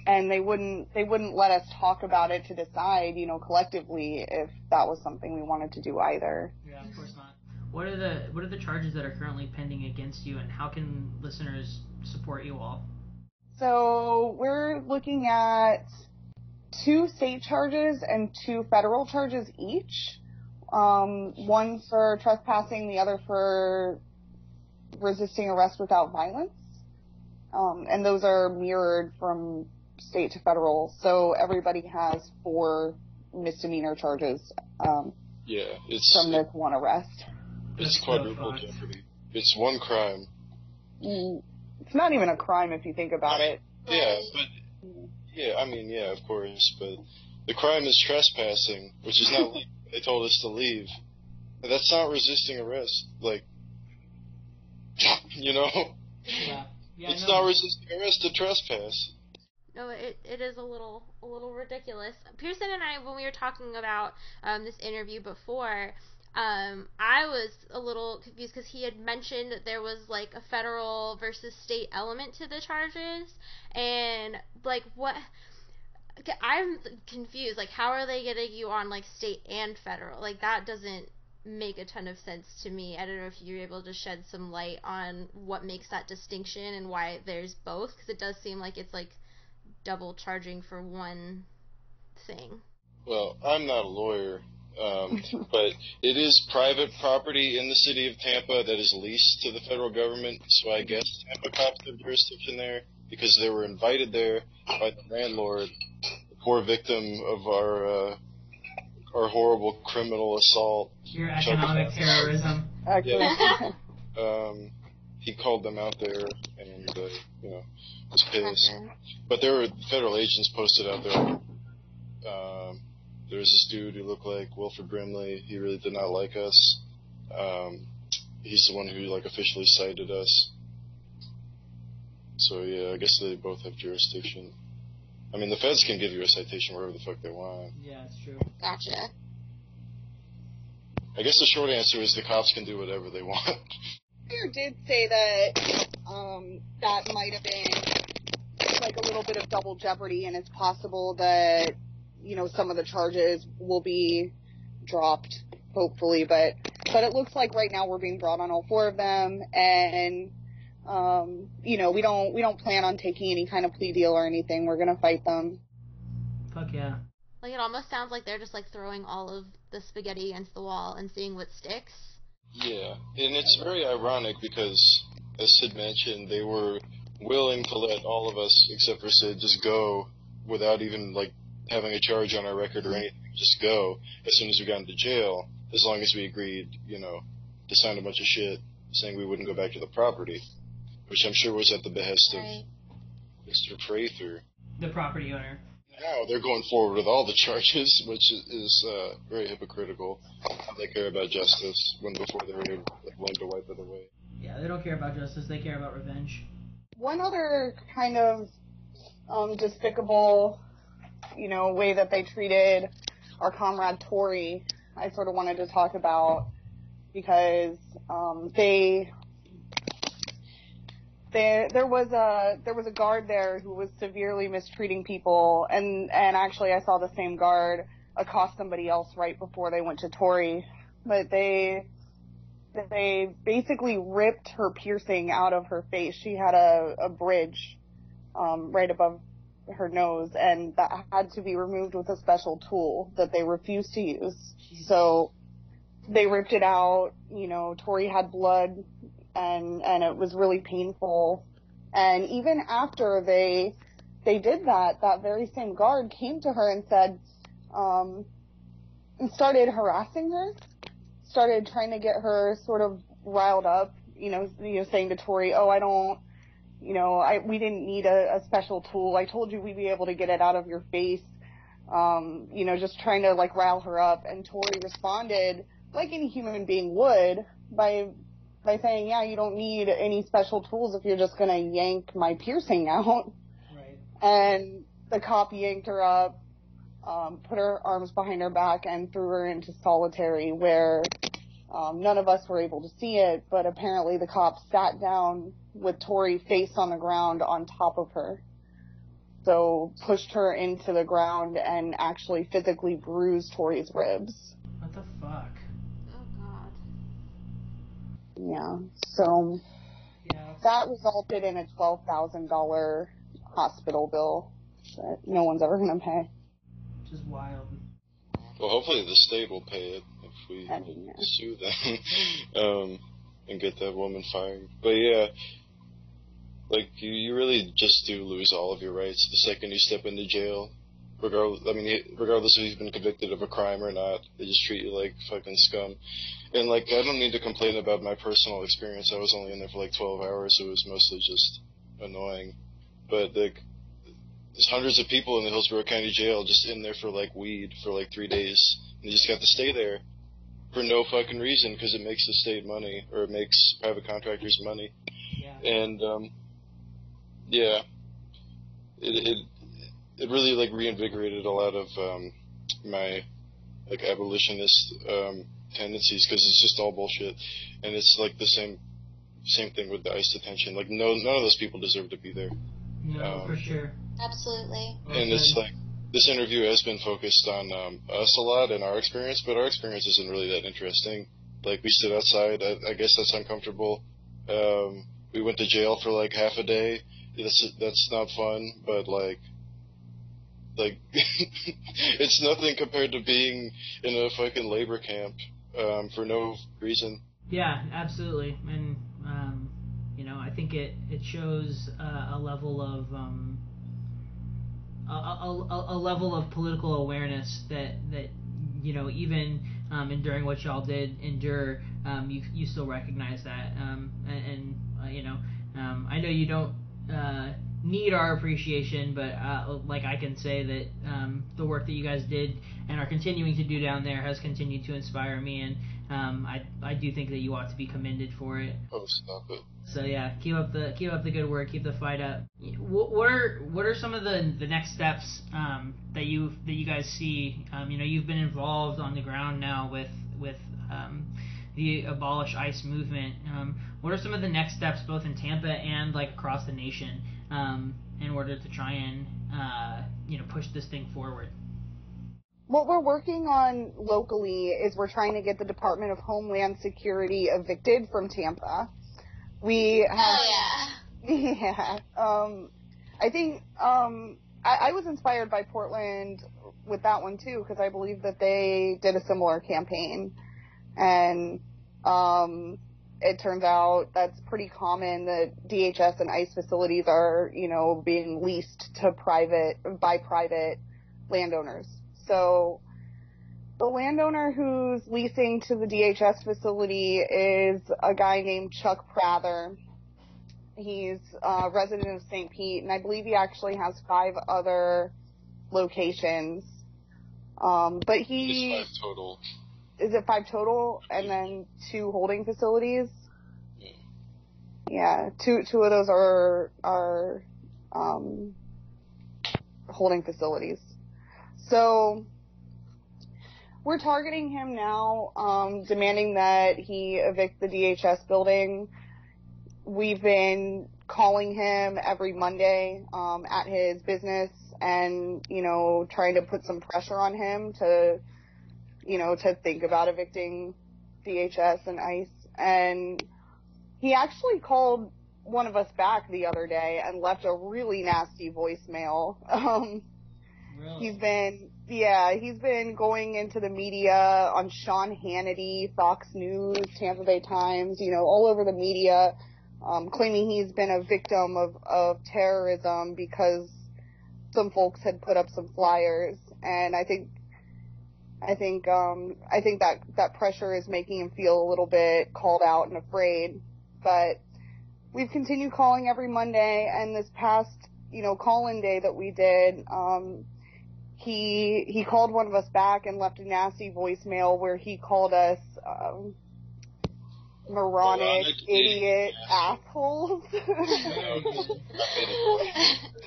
and they wouldn't they wouldn't let us talk about it to decide, you know, collectively if that was something we wanted to do either. Yeah, of course not. What are the what are the charges that are currently pending against you, and how can listeners support you all? So we're looking at two state charges and two federal charges each. Um, one for trespassing, the other for resisting arrest without violence. Um, and those are mirrored from state to federal. So everybody has four misdemeanor charges um, Yeah, it's from this one arrest. It's That's quadruple so fucked. jeopardy. It's one crime. Mm, It's not even a crime if you think about it. Yeah, but yeah, I mean, yeah, of course, but the crime is trespassing, which is not. legal. they told us to leave. That's not resisting arrest. Like, you know, Yeah, yeah. it's no. not resisting arrest to trespass. No, it, it is a little a little ridiculous. Pearson and I, when we were talking about um, this interview before, um, I was a little confused because he had mentioned that there was like a federal versus state element to the charges, and like what. I'm confused. Like, how are they getting you on like state and federal? Like, that doesn't make a ton of sense to me. I don't know if you're able to shed some light on what makes that distinction and why there's both, because it does seem like it's like double charging for one thing. Well, I'm not a lawyer, um, but it is private property in the city of Tampa that is leased to the federal government. So I guess Tampa cops have jurisdiction there because they were invited there by the landlord, the poor victim of our uh, our horrible criminal assault. Your economic terrorism. Actually, Um, he called them out there and uh, you know was pissed. But there were federal agents posted out there. Um, there was this dude who looked like Wilford Brimley. He really did not like us. Um, he's the one who like officially cited us. So yeah, I guess they both have jurisdiction. I mean, the feds can give you a citation wherever the fuck they want. Yeah, it's true. Gotcha. I guess the short answer is the cops can do whatever they want. Mayor did say that um, that might have been like a little bit of double jeopardy, and it's possible that you know some of the charges will be dropped, hopefully. But but it looks like right now we're being brought on all four of them, and um, you know we don't we don't plan on taking any kind of plea deal or anything. We're gonna fight them. Fuck yeah. Like it almost sounds like they're just like throwing all of the spaghetti against the wall and seeing what sticks. Yeah, and it's very ironic because, as Syd mentioned, they were willing to let all of us, except for Syd, just go without even like having a charge on our record or anything. Just go as soon as we got into jail, as long as we agreed, you know, to sign a bunch of shit saying we wouldn't go back to the property, which I'm sure was at the behest Right. of Mr. Prather. The property owner. Now they're going forward with all the charges, which is, is uh, very hypocritical. They care about justice when before they were like, willing to wipe it away. Yeah, they don't care about justice. They care about revenge. One other kind of um, despicable, you know, way that they treated our comrade Tori, I sort of wanted to talk about because um, they there there was a there was a guard there who was severely mistreating people and and actually I saw the same guard accost somebody else right before they went to Tori. But they they basically ripped her piercing out of her face. She had a a bridge um right above her nose and that had to be removed with a special tool that they refused to use so they ripped it out you know Tori had blood and and it was really painful. And even after they they did that, that very same guard came to her and said, um, and started harassing her, started trying to get her sort of riled up. You know, you know, saying to Tori, "Oh, I don't." You know, I we didn't need a, a special tool. I told you we'd be able to get it out of your face. Um, you know, just trying to like rile her up. And Tori responded like any human being would by by saying, yeah, you don't need any special tools if you're just gonna yank my piercing out. Right. And the cop yanked her up, um, put her arms behind her back, and threw her into solitary, where um, none of us were able to see it, but apparently the cop sat down with Tori face on the ground on top of her. So pushed her into the ground and actually physically bruised Tori's ribs. What the fuck? Oh god. Yeah. So Yeah. that resulted in a twelve thousand dollar hospital bill that no one's ever gonna pay. Which is wild. Well, hopefully the state will pay it if we I mean, yeah. sue them um, and get that woman fired. But yeah, like you, you really just do lose all of your rights the second you step into jail. Regardless, I mean, regardless if you've been convicted of a crime or not, they just treat you like fucking scum. And like, I don't need to complain about my personal experience. I was only in there for like 12 hours, so it was mostly just annoying. But like, there's hundreds of people in the Hillsborough County Jail just in there for like weed for like three days. And you just got to stay there for no fucking reason because it makes the state money or it makes private contractors money. Yeah. And um, yeah, it it it really like reinvigorated a lot of um, my like abolitionist um, tendencies because it's just all bullshit, and it's like the same same thing with the ICE detention. Like no none of those people deserve to be there. No, Um, for sure. Absolutely. and it's like this interview has been focused on um, us a lot and our experience, but our experience isn't really that interesting. Like we stood outside. I, I guess that's uncomfortable. Um, we went to jail for like half a day. That's that's not fun, but like, like it's nothing compared to being in a fucking labor camp um, for no reason. Yeah, absolutely, and um, you know, I think it it shows uh, a level of um, a, a- a level of political awareness that that you know even um, enduring what y'all did endure, um, you you still recognize that, um, and, and uh, you know, um, I know you don't. Uh, need our appreciation, but uh, like I can say that um, the work that you guys did and are continuing to do down there has continued to inspire me, and um, I I do think that you ought to be commended for it. Oh, stop it! So yeah, keep up the keep up the good work, keep the fight up. What, what are what are some of the the next steps um, that you that you guys see? Um, you know, you've been involved on the ground now with with um, the abolish ICE movement. Um, what are some of the next steps, both in Tampa and like across the nation, um, in order to try and uh, you know push this thing forward? What we're working on locally is we're trying to get the Department of Homeland Security evicted from Tampa. We have, Oh yeah. yeah. Um, I think um, I, I was inspired by Portland with that one too because I believe that they did a similar campaign, and um, it turns out that's pretty common that DHS and ICE facilities are you know being leased to private by private landowners. So the landowner who's leasing to the DHS facility is a guy named Chuck Prather. He's a resident of St. Pete, and I believe he actually has five other locations. Um, but he five total. Is it five total, and then two holding facilities. Yeah, two two of those are are um, holding facilities. So we're targeting him now, um, demanding that he evict the DHS building. We've been calling him every Monday um, at his business, and you know, trying to put some pressure on him to, you know, to think about evicting DHS and ICE. And he actually called one of us back the other day and left a really nasty voicemail. Um, He's been, yeah, he's been going into the media on Sean Hannity, Fox News, Tampa Bay Times, you know, all over the media, um, claiming he's been a victim of, of terrorism because some folks had put up some flyers. And I think, I think, um, I think that, that pressure is making him feel a little bit called out and afraid. But we've continued calling every Monday and this past, you know, call-in day that we did, um, he he called one of us back and left a nasty voicemail where he called us um, moronic, Moronic idiot, idiot. assholes.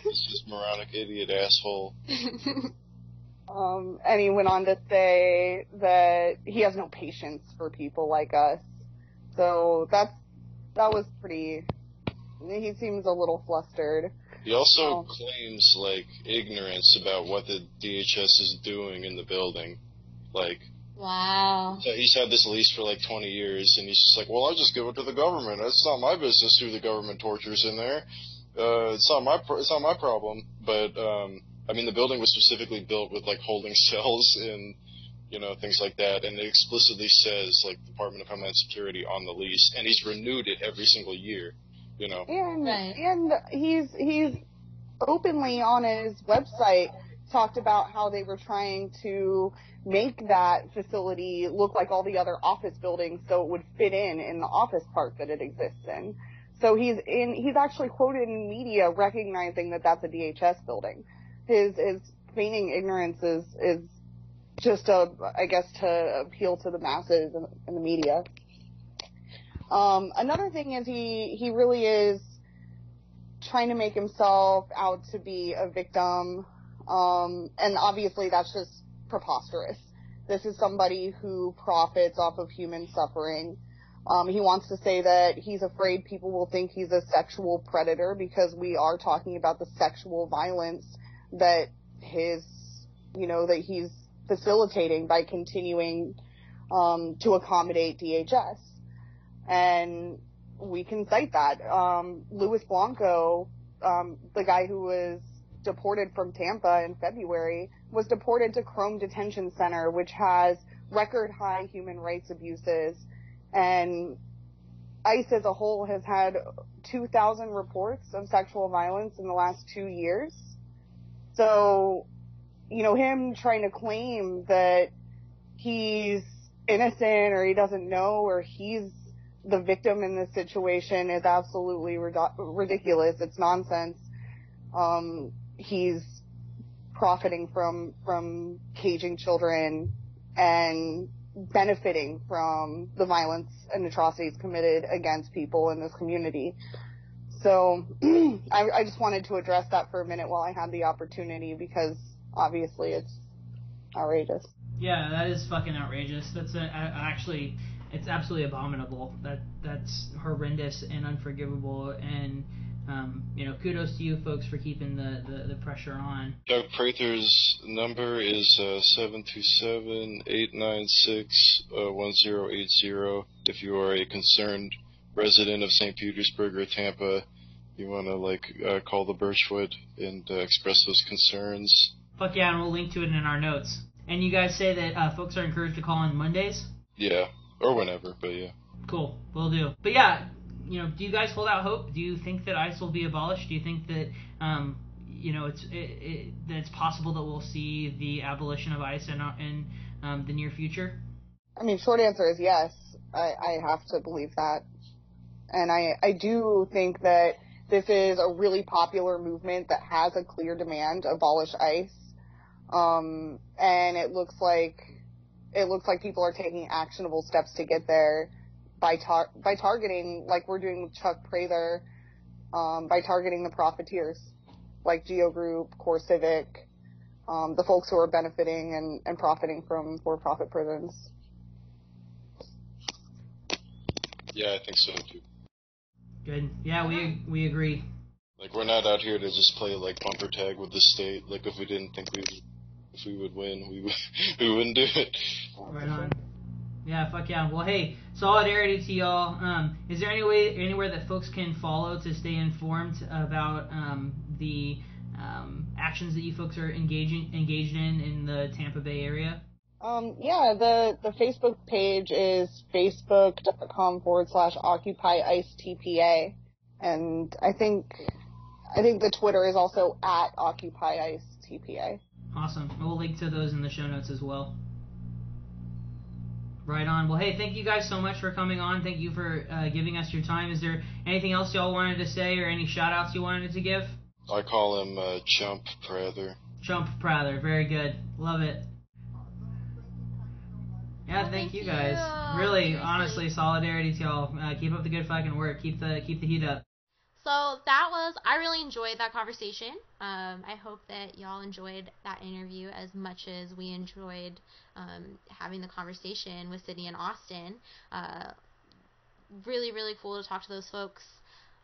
This is moronic idiot asshole. Um, and he went on to say that he has no patience for people like us. So that's that was pretty. He seems a little flustered. He also Oh. claims like ignorance about what the DHS is doing in the building. Like wow. so he's had this lease for like 20 years, and he's just like, "Well, I just give it to the government. It's not my business who the government tortures in there. Uh, it's not my pro- it's not my problem." But um, I mean, the building was specifically built with like holding cells and you know things like that, and it explicitly says like Department of Homeland Security on the lease, and he's renewed it every single year. You know. And Right. and he's he's openly on his website talked about how they were trying to make that facility look like all the other office buildings so it would fit in in the office park that it exists in. So he's in he's actually quoted in media recognizing that that's a DHS building. His his feigning ignorance is is just a I guess to appeal to the masses and, the media. Um, another thing is he he really is trying to make himself out to be a victim, um, and obviously that's just preposterous. This is somebody who profits off of human suffering. Um, he wants to say that he's afraid people will think he's a sexual predator because we are talking about the sexual violence that his, you know, that he's facilitating by continuing um, to accommodate DHS and we can cite that. Um, Blanco, um, the guy who was deported from Tampa in February, was deported to Krome Detention Center, which has record high human rights abuses, and ICE as a whole has had 2,000 reports of sexual violence in the last two years. So, you know, him trying to claim that he's innocent or he doesn't know or he's the victim in this situation is absolutely ridic- ridiculous. It's nonsense. Um, he's profiting from from caging children and benefiting from the violence and atrocities committed against people in this community. So I, I just wanted to address that for a minute while I had the opportunity because obviously it's outrageous. Yeah, that is fucking outrageous. That's a, a, actually, it's absolutely abominable. That that's horrendous and unforgivable. And um, you know, kudos to you folks for keeping the, the, the pressure on. Doug Prather's number is uh, 727-896-1080. Uh, if you are a concerned resident of St. Petersburg or Tampa, you want to like uh, call the Birchwood and uh, express those concerns. Fuck yeah, and we'll link to it in our notes. And you guys say that uh, folks are encouraged to call on Mondays? Yeah, or whenever, but yeah. Cool, we'll do. But yeah, you know, do you guys hold out hope? Do you think that ICE will be abolished? Do you think that, um, you know, it's it, it, that it's possible that we'll see the abolition of ICE in, in um, the near future? I mean, short answer is yes. I, I have to believe that, and I I do think that this is a really popular movement that has a clear demand abolish ICE, um, and it looks like it looks like people are taking actionable steps to get there by tar- by targeting like we're doing with Chuck Prather, um, by targeting the profiteers like Geo Group, CoreCivic, um, the folks who are benefiting and, and profiting from for-profit prisons. Yeah, I think so too. Good. Yeah, we we agree. Like we're not out here to just play like bumper tag with the state. Like if we didn't think we if we would win, we would, we wouldn't do it. Right on. Yeah, fuck yeah. Well, hey, solidarity to y'all. Um, is there any way, anywhere that folks can follow to stay informed about um, the um, actions that you folks are engaging engaged in in the Tampa Bay area? Um, yeah, the the Facebook page is facebook.com forward slash Occupy ICE TPA, and I think I think the Twitter is also at Occupy ICE TPA. Awesome. We'll link to those in the show notes as well. Right on. Well, hey, thank you guys so much for coming on. Thank you for uh, giving us your time. Is there anything else y'all wanted to say or any shout outs you wanted to give? I call him uh, Chump Prather. Chump Prather. Very good. Love it. Yeah, thank, thank you guys. you. Really, Seriously. honestly, solidarity to y'all. Uh, keep up the good fucking work. Keep the keep the heat up. So that was I really enjoyed that conversation. Um, I hope that y'all enjoyed that interview as much as we enjoyed um, having the conversation with Sydney and Austin. Uh, really, really cool to talk to those folks.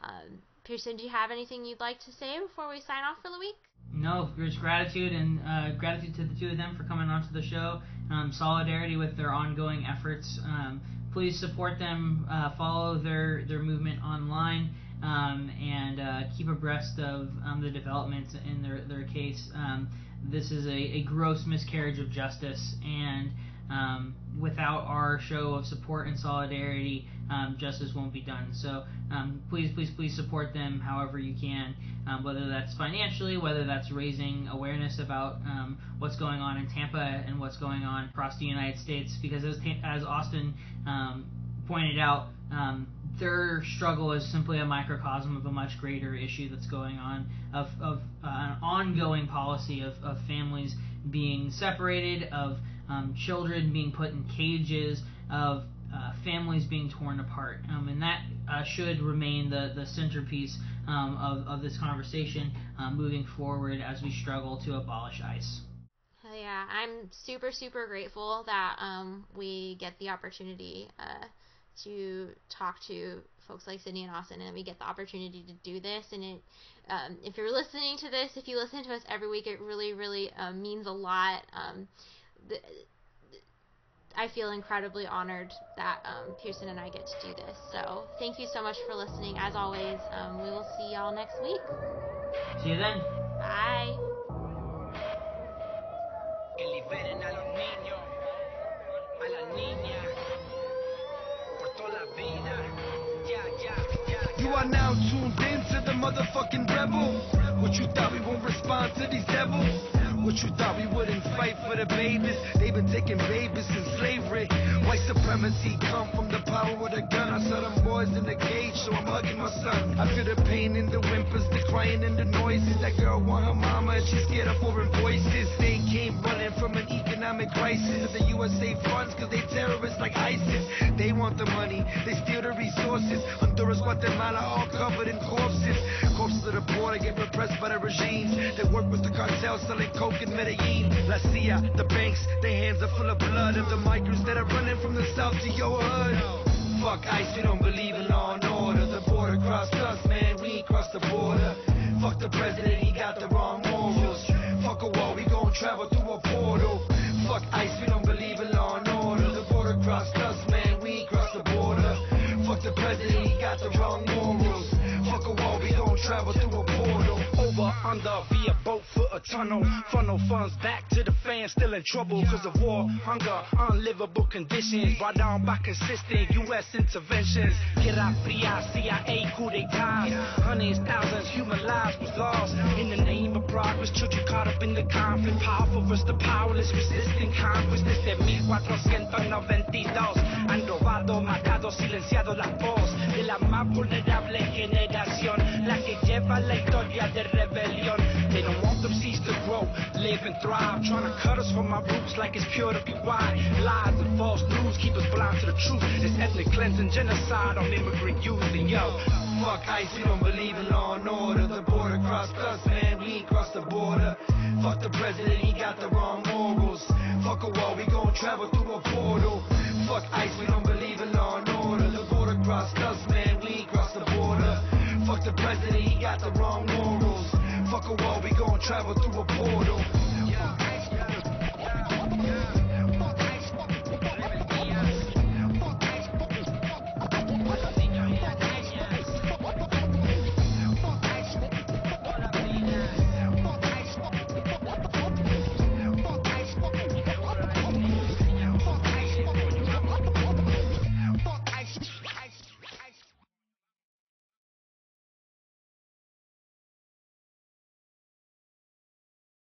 Um, Pearson, do you have anything you'd like to say before we sign off for the week? No, just gratitude and uh, gratitude to the two of them for coming onto the show. Um, solidarity with their ongoing efforts. Um, please support them. Uh, follow their their movement online. Um, and uh, keep abreast of um, the developments in their, their case. Um, this is a, a gross miscarriage of justice, and um, without our show of support and solidarity, um, justice won't be done. So um, please, please, please support them however you can, um, whether that's financially, whether that's raising awareness about um, what's going on in Tampa and what's going on across the United States. Because as, as Austin um, pointed out, um, their struggle is simply a microcosm of a much greater issue that's going on of, of uh, an ongoing policy of, of families being separated, of um, children being put in cages, of uh, families being torn apart. Um, and that uh, should remain the, the centerpiece um, of, of this conversation uh, moving forward as we struggle to abolish ICE. Yeah, I'm super super grateful that um, we get the opportunity uh, to talk to folks like Sydney and Austin, and we get the opportunity to do this. And it, um, if you're listening to this, if you listen to us every week, it really really um, means a lot. The, I feel incredibly honored that um, Pearson and I get to do this. So thank you so much for listening. As always, um, we will see y'all next week. See you then. Bye. que liberen a los niños, a las niñas, por toda la vida. Ya, ya, ya, You are now tuned in to the motherfucking rebel. What you thought we won't respond to these devils? What you thought we wouldn't fight for the babies? They've been taking babies in slavery. White supremacy come from the power of the gun. I saw them boys in the cage, so I'm hugging my son. I feel the pain in the whimpers, the crying and the noises. That girl want her mama and she's scared of foreign voices. They came running from an economic crisis. The USA funds cause they terrorists like ISIS. They want the money, they steal the resources. Honduras, Guatemala, all covered in corpses. Corpses of the poor, they get repressed by the regimes. They work with the cartels selling coke in Medellin. La CIA, the banks, their hands are full of blood of the that are running from the south to your hood. Fuck ICE, we don't believe in law and order. The border crossed us, man, we crossed the border. Fuck the president, he got the wrong morals. Fuck a wall, we gon' travel through a portal. Fuck ICE, we don't believe in law and order. The border crossed us, man, we crossed the border. Fuck the president, he got the wrong morals. Fuck a wall, we gon' travel through a portal. Over, under, via boat, a tunnel. Funnel funds back to the fans, still in trouble because of war, hunger, unlivable conditions. Brought down by consistent U.S. interventions. Guerra Fria, CIA, coup d'etat. Hundreds, thousands, human lives was lost. In the name of progress, children caught up in the conflict. Powerful versus the powerless, resisting conquest. Desde 1492 han robado, matado, silenciado la voz de la más vulnerable generación. La que lleva la historia de rebelión. They don't want them seeds to grow, live and thrive. Trying to cut us from our roots like it's pure to be wide. Lies and false news keep us blind to the truth. It's ethnic cleansing, genocide on immigrant youth. And yo, Fuck ICE, we don't believe in law and order. The border crossed us, man, we crossed the border. Fuck the president, he got the wrong morals. Fuck a wall, we gon' travel through a portal. Fuck ICE, we don't believe in law and order. The border crossed us, man, we crossed the border. Fuck the president, travel through a portal.